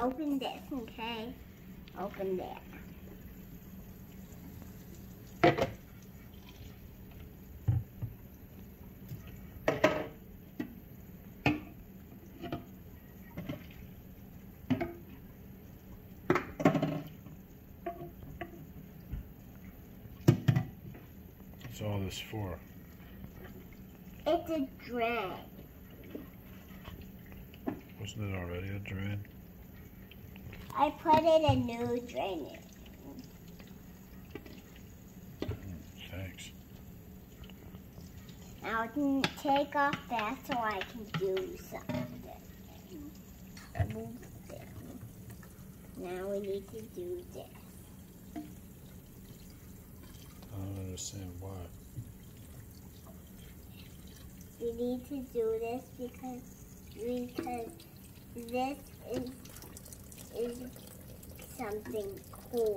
Open this, okay? Open that. What's all this for? It's a drain. Wasn't it already a drain? I put in a new drain. Thanks. Now I can take off that so I can do something. Move. Now we need to do this. I don't understand why. We need to do this because because this is is something cool.